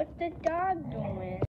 What's the dog doing?